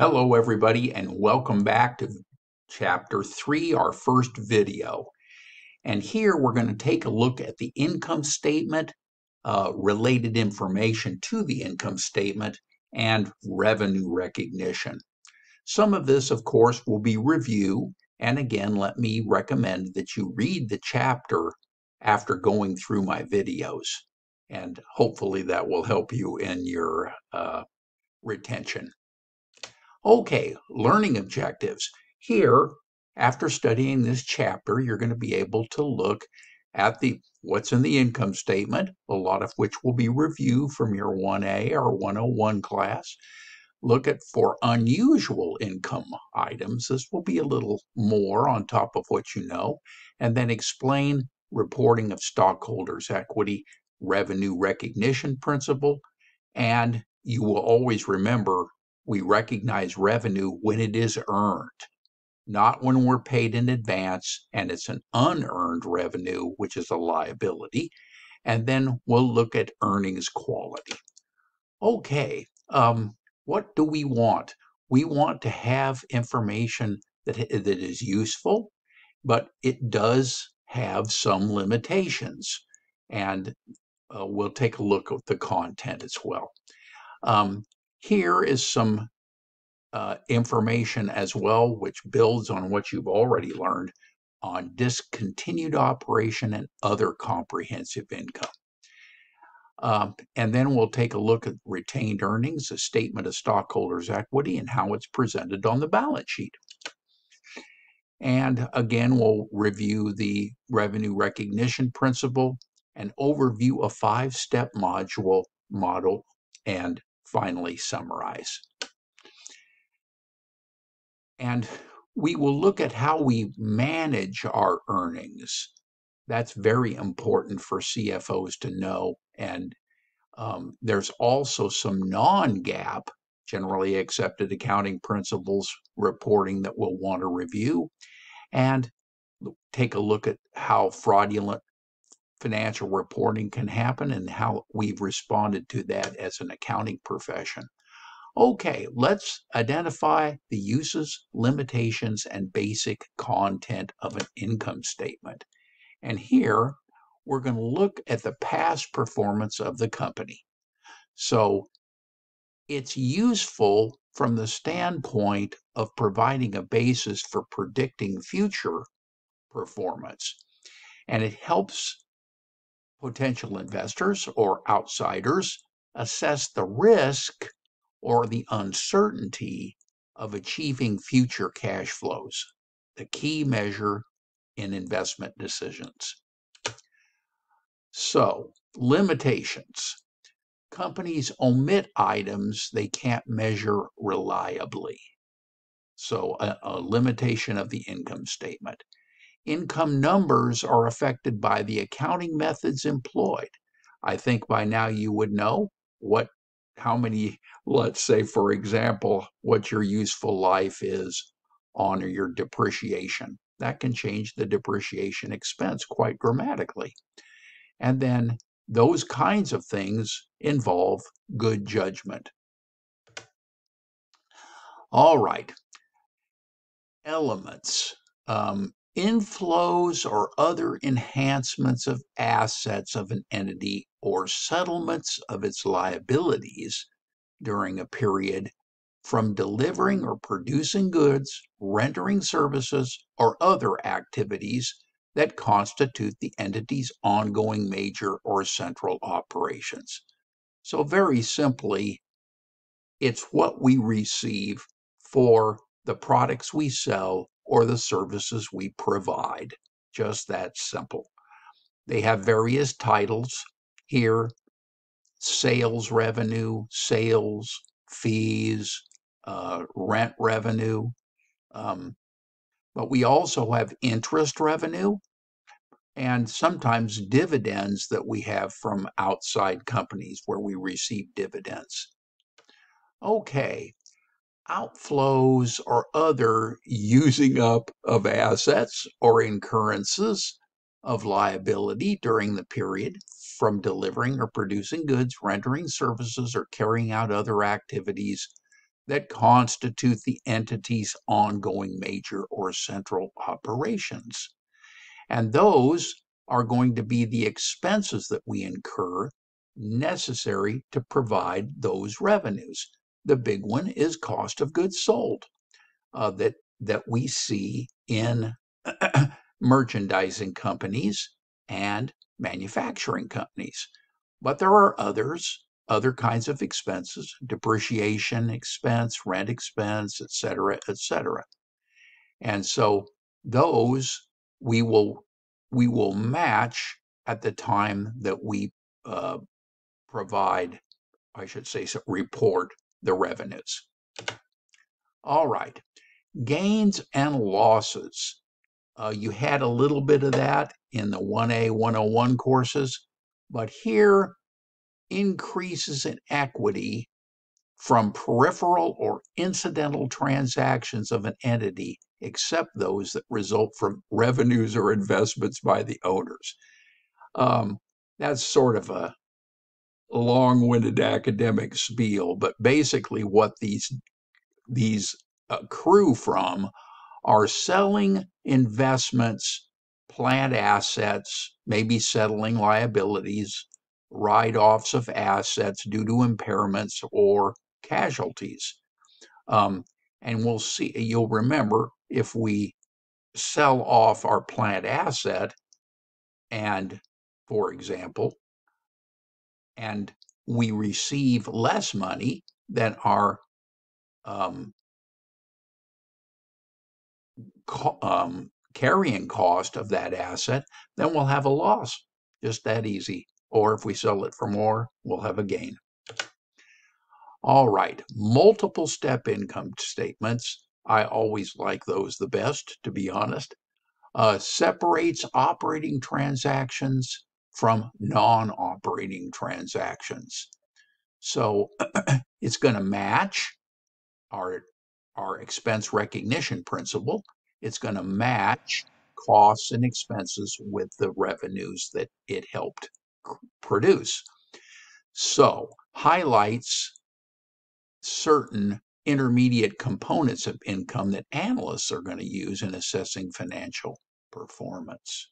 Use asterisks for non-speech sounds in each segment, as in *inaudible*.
Hello, everybody, and welcome back to chapter three, our first video. And here we're going to take a look at the income statement, uh, related information to the income statement, and revenue recognition. Some of this, of course, will be review. And again, let me recommend that you read the chapter after going through my videos. And hopefully that will help you in your uh, retention. Okay, learning objectives. Here, after studying this chapter, you're going to be able to look at the what's in the income statement, a lot of which will be review from your 1A or 101 class. Look at for unusual income items. This will be a little more on top of what you know. And then explain reporting of stockholders' equity, revenue recognition principle, and you will always remember we recognize revenue when it is earned, not when we're paid in advance and it's an unearned revenue, which is a liability. And then we'll look at earnings quality. Okay, um, what do we want? We want to have information that, that is useful, but it does have some limitations. And uh, we'll take a look at the content as well. Um, here is some uh, information as well, which builds on what you've already learned on discontinued operation and other comprehensive income. Um, and then we'll take a look at retained earnings, a statement of stockholders' equity, and how it's presented on the balance sheet. And again, we'll review the revenue recognition principle, an overview of five-step module model, and finally summarize. And we will look at how we manage our earnings. That's very important for CFOs to know. And um, there's also some non GAAP, generally accepted accounting principles reporting that we'll want to review and take a look at how fraudulent financial reporting can happen and how we've responded to that as an accounting profession. Okay, let's identify the uses, limitations, and basic content of an income statement. And here we're going to look at the past performance of the company. So it's useful from the standpoint of providing a basis for predicting future performance. And it helps potential investors or outsiders assess the risk or the uncertainty of achieving future cash flows, the key measure in investment decisions. So, limitations. Companies omit items they can't measure reliably. So, a, a limitation of the income statement income numbers are affected by the accounting methods employed. I think by now you would know what how many let's say for example what your useful life is on your depreciation. That can change the depreciation expense quite dramatically. And then those kinds of things involve good judgment. All right. Elements. Um, inflows or other enhancements of assets of an entity or settlements of its liabilities during a period from delivering or producing goods, rendering services, or other activities that constitute the entity's ongoing major or central operations. So, very simply, it's what we receive for the products we sell or the services we provide. Just that simple. They have various titles here sales revenue, sales, fees, uh, rent revenue. Um, but we also have interest revenue and sometimes dividends that we have from outside companies where we receive dividends. Okay, outflows or other using up of assets or incurrences of liability during the period from delivering or producing goods, rendering services, or carrying out other activities that constitute the entity's ongoing major or central operations. And those are going to be the expenses that we incur necessary to provide those revenues. The big one is cost of goods sold uh, that that we see in *clears throat* merchandising companies and manufacturing companies. But there are others, other kinds of expenses, depreciation expense, rent expense, et cetera, et cetera. And so those we will we will match at the time that we uh, provide, I should say, report the revenues. All right, gains and losses. Uh, you had a little bit of that in the 1A 101 courses, but here increases in equity from peripheral or incidental transactions of an entity, except those that result from revenues or investments by the owners. Um, that's sort of a long-winded academic spiel, but basically what these these accrue from are selling investments, plant assets, maybe settling liabilities, write-offs of assets due to impairments or casualties. Um, and we'll see, you'll remember if we sell off our plant asset and, for example, and we receive less money than our um, co- um, carrying cost of that asset, then we'll have a loss. Just that easy. Or if we sell it for more, we'll have a gain. All right, multiple step income statements. I always like those the best, to be honest. Uh, separates operating transactions from non operating transactions. So *clears throat* it's going to match our, our expense recognition principle. It's going to match costs and expenses with the revenues that it helped produce. So highlights certain intermediate components of income that analysts are going to use in assessing financial performance.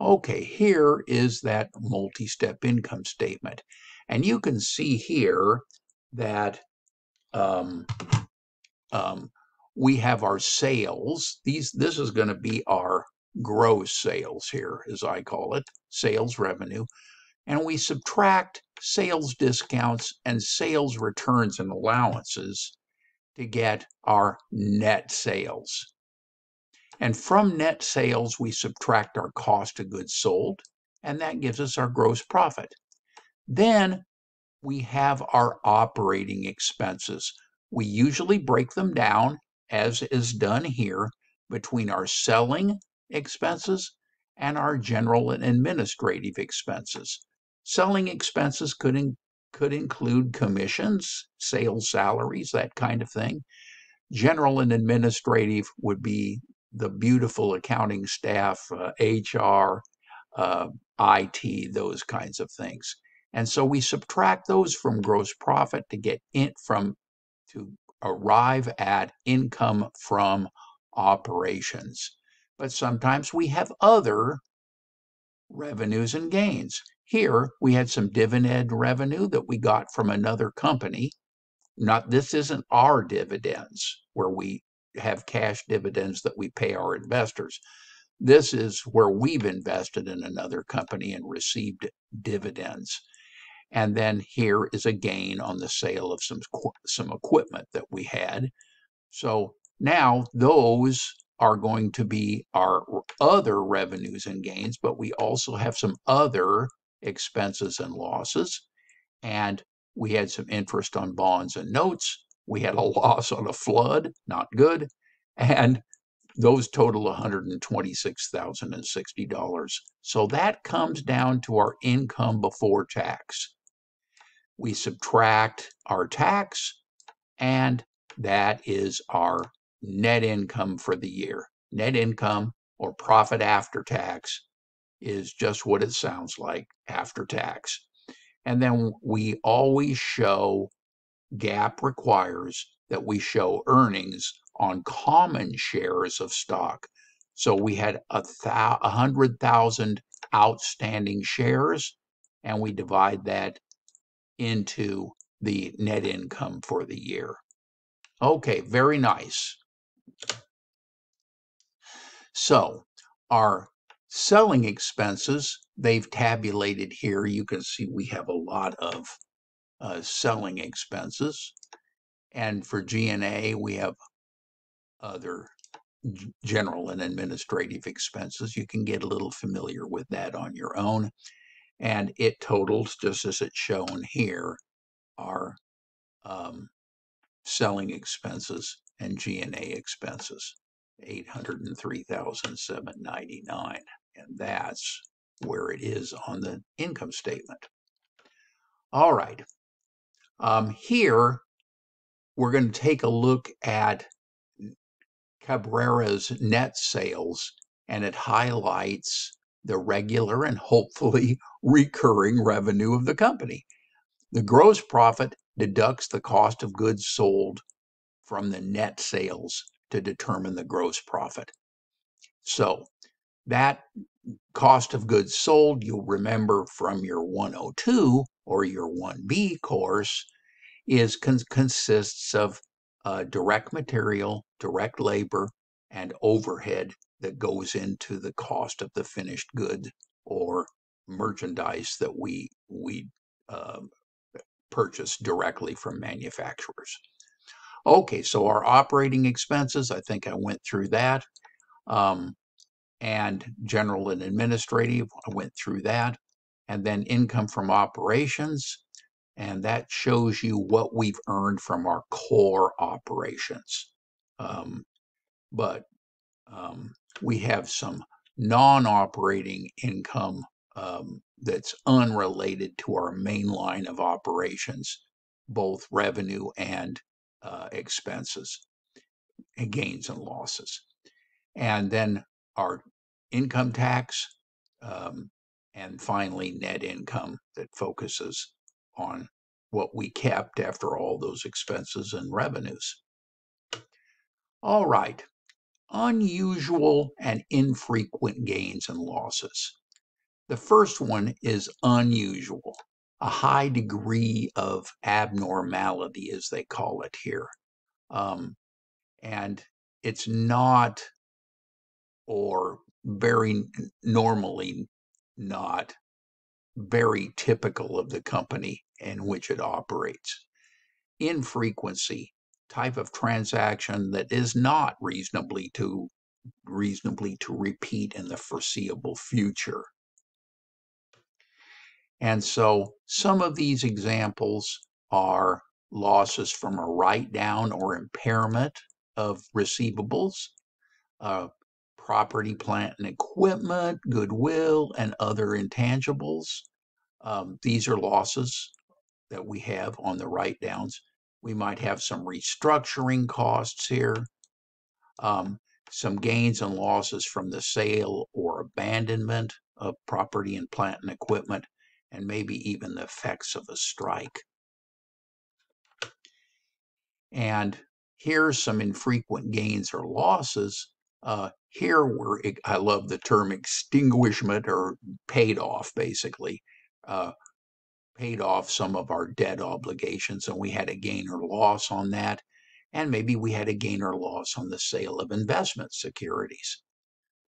Okay, here is that multi-step income statement. And you can see here that um, um, we have our sales. These This is going to be our gross sales here, as I call it, sales revenue and we subtract sales discounts and sales returns and allowances to get our net sales. And from net sales, we subtract our cost of goods sold, and that gives us our gross profit. Then we have our operating expenses. We usually break them down, as is done here, between our selling expenses and our general and administrative expenses. Selling expenses could in, could include commissions, sales salaries, that kind of thing. General and administrative would be the beautiful accounting staff, uh, HR, uh, IT, those kinds of things. And so we subtract those from gross profit to get in from to arrive at income from operations. But sometimes we have other revenues and gains. Here we had some dividend revenue that we got from another company. Not this isn't our dividends where we have cash dividends that we pay our investors. This is where we've invested in another company and received dividends. And then here is a gain on the sale of some some equipment that we had. So now those are going to be our other revenues and gains, but we also have some other expenses and losses. And we had some interest on bonds and notes. We had a loss on a flood, not good. And those total $126,060. So that comes down to our income before tax. We subtract our tax, and that is our net income for the year. Net income or profit after tax is just what it sounds like after tax. And then we always show GAAP requires that we show earnings on common shares of stock. So we had a, thou- hundred thousand outstanding shares, and we divide that into the net income for the year. Okay, very nice. So our selling expenses, they've tabulated here. You can see we have a lot of selling expenses. And for G&A, we have other general and administrative expenses. You can get a little familiar with that on your own. And it totals, just as it's shown here, our um, selling expenses and G&A expenses, 803,799. And that's where it is on the income statement. All right. Um, here, we're going to take a look at Cabrera's net sales, and it highlights the regular and hopefully *laughs* recurring revenue of the company. The gross profit deducts the cost of goods sold from the net sales to determine the gross profit. So that cost of goods sold, you'll remember from your 102 or your 1B course, is con- consists of uh, direct material, direct labor, and overhead that goes into the cost of the finished good or merchandise that we we uh, purchase directly from manufacturers. Okay, so our operating expenses, I think I went through that. Um, and general and administrative, I went through that. And then income from operations, and that shows you what we've earned from our core operations. Um, but um, we have some non operating income um, that's unrelated to our main line of operations, both revenue and uh, expenses, and gains and losses. And then our income tax, um, and finally net income that focuses on what we kept after all those expenses and revenues. All right, unusual and infrequent gains and losses. The first one is unusual, a high degree of abnormality, as they call it here. Um, and it's not, or very normally not, very typical of the company in which it operates. Infrequency, type of transaction that is not reasonably to reasonably to repeat in the foreseeable future. And so some of these examples are losses from a write down or impairment of receivables, uh, property, plant, and equipment, goodwill, and other intangibles. Um, these are losses that we have on the write downs. We might have some restructuring costs here, um, some gains and losses from the sale or abandonment of property and plant and equipment, and maybe even the effects of a strike. And here's some infrequent gains or losses. Uh, here, we're, I love the term extinguishment or paid off, basically. Uh, paid off some of our debt obligations, and we had a gain or loss on that. And maybe we had a gain or loss on the sale of investment securities.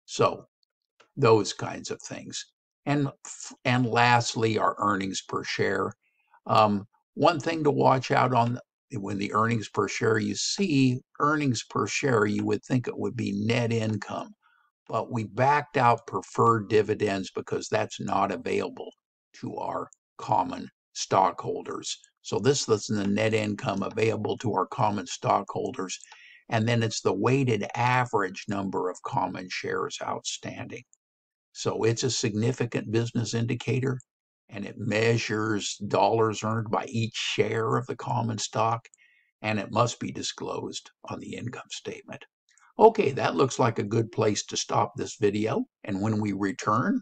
So, those kinds of things and and lastly our earnings per share um, one thing to watch out on when the earnings per share you see earnings per share you would think it would be net income but we backed out preferred dividends because that's not available to our common stockholders. So this is the net income available to our common stockholders and then it's the weighted average number of common shares outstanding. So it's a significant business indicator and it measures dollars earned by each share of the common stock and it must be disclosed on the income statement. Okay, that looks like a good place to stop this video. And when we return,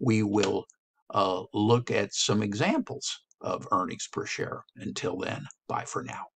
we will uh, look at some examples of earnings per share. Until then, bye for now.